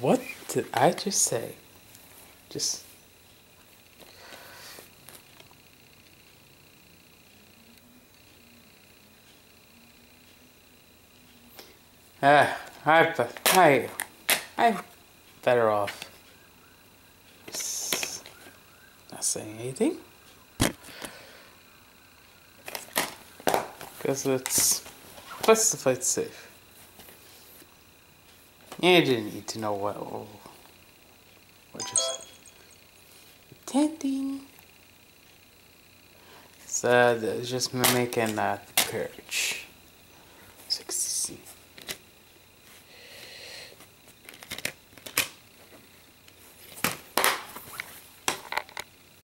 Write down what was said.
What did I just say? Just. Ah, I, I, I'm better off not saying anything. Because to play it safe. You didn't need to know what oh, what just attending. So uh, just making that purge.